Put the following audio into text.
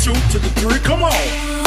two to the three. Come on.